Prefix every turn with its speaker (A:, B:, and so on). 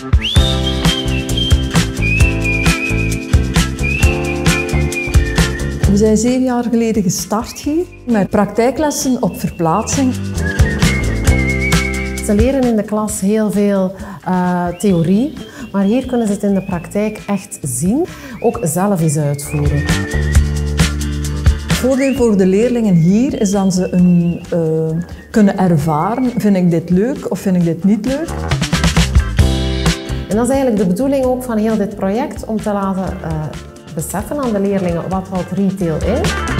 A: We zijn zeven jaar geleden gestart hier met praktijklessen op verplaatsing.
B: Ze leren in de klas heel veel uh, theorie, maar hier kunnen ze het in de praktijk echt zien, ook zelf eens uitvoeren.
A: Het voordeel voor de leerlingen hier is dat ze een, uh, kunnen ervaren, vind ik dit leuk of vind ik dit niet leuk.
B: En dat is eigenlijk de bedoeling ook van heel dit project, om te laten uh, beseffen aan de leerlingen wat houdt retail in.